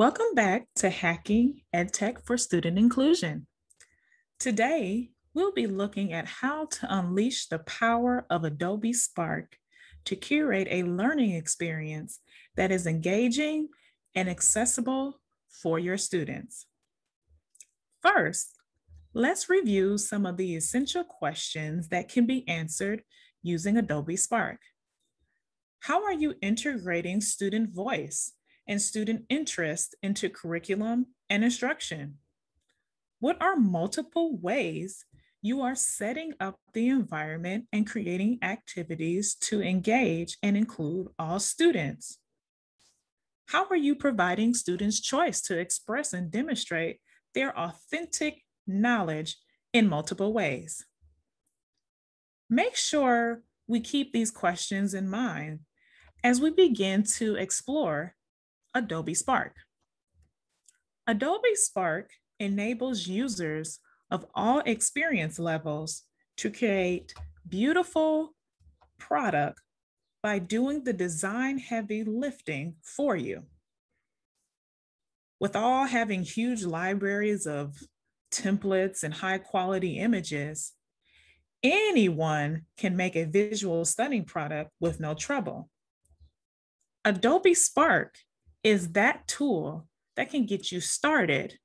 Welcome back to Hacking EdTech for Student Inclusion. Today, we'll be looking at how to unleash the power of Adobe Spark to curate a learning experience that is engaging and accessible for your students. First, let's review some of the essential questions that can be answered using Adobe Spark. How are you integrating student voice and student interest into curriculum and instruction? What are multiple ways you are setting up the environment and creating activities to engage and include all students? How are you providing students choice to express and demonstrate their authentic knowledge in multiple ways? Make sure we keep these questions in mind as we begin to explore Adobe Spark. Adobe Spark enables users of all experience levels to create beautiful product by doing the design heavy lifting for you. With all having huge libraries of templates and high quality images, anyone can make a visual stunning product with no trouble. Adobe Spark is that tool that can get you started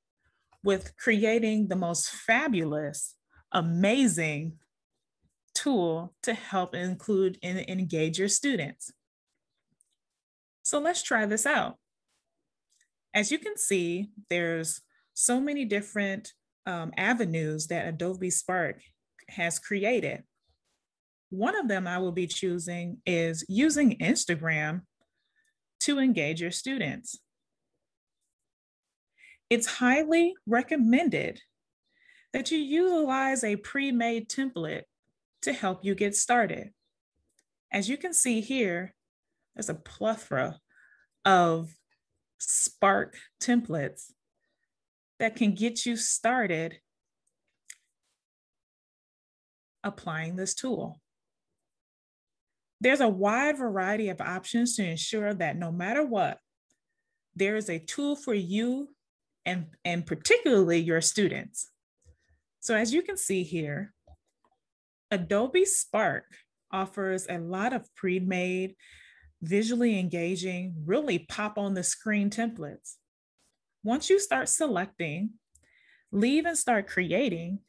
with creating the most fabulous, amazing tool to help include and engage your students. So let's try this out. As you can see, there's so many different um, avenues that Adobe Spark has created. One of them I will be choosing is using Instagram to engage your students. It's highly recommended that you utilize a pre-made template to help you get started. As you can see here, there's a plethora of Spark templates that can get you started applying this tool. There's a wide variety of options to ensure that no matter what, there is a tool for you and, and particularly your students. So as you can see here, Adobe Spark offers a lot of pre-made, visually engaging, really pop on the screen templates. Once you start selecting, leave and start creating,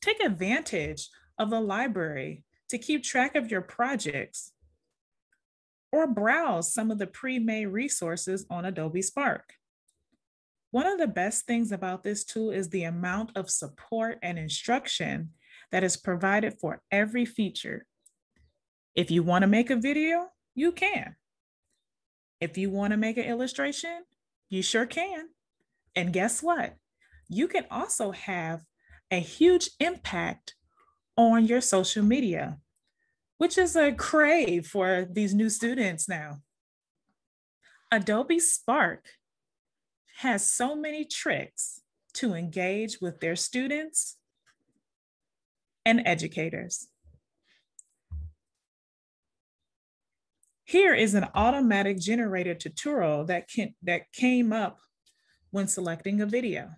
take advantage of the library to keep track of your projects or browse some of the pre-made resources on Adobe Spark. One of the best things about this tool is the amount of support and instruction that is provided for every feature. If you want to make a video, you can. If you want to make an illustration, you sure can. And guess what? You can also have a huge impact on your social media, which is a crave for these new students now. Adobe Spark has so many tricks to engage with their students and educators. Here is an automatic generated tutorial that, can, that came up when selecting a video.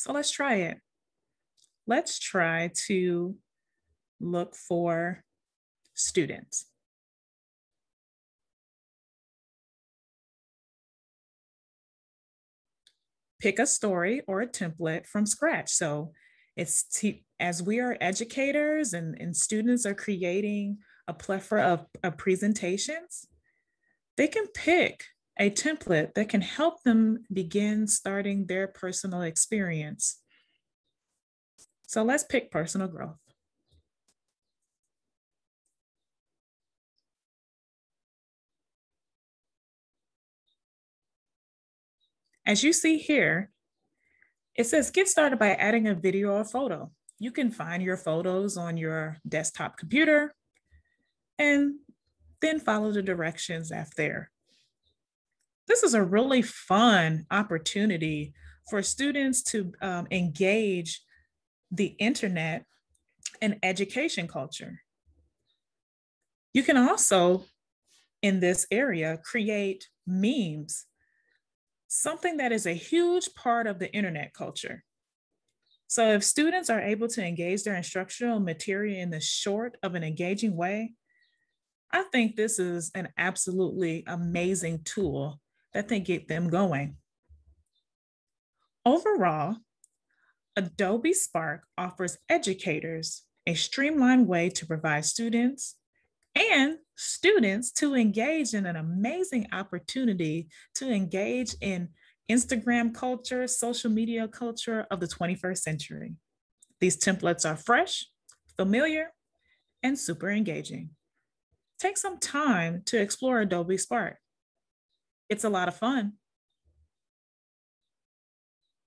So let's try it. Let's try to look for students. Pick a story or a template from scratch. So it's as we are educators and, and students are creating a plethora of, of presentations, they can pick a template that can help them begin starting their personal experience. So let's pick personal growth. As you see here, it says get started by adding a video or photo. You can find your photos on your desktop computer and then follow the directions after this is a really fun opportunity for students to um, engage the internet, and education culture. You can also, in this area, create memes, something that is a huge part of the internet culture. So if students are able to engage their instructional material in the short of an engaging way, I think this is an absolutely amazing tool that they get them going. Overall, Adobe Spark offers educators a streamlined way to provide students and students to engage in an amazing opportunity to engage in Instagram culture, social media culture of the 21st century. These templates are fresh, familiar, and super engaging. Take some time to explore Adobe Spark. It's a lot of fun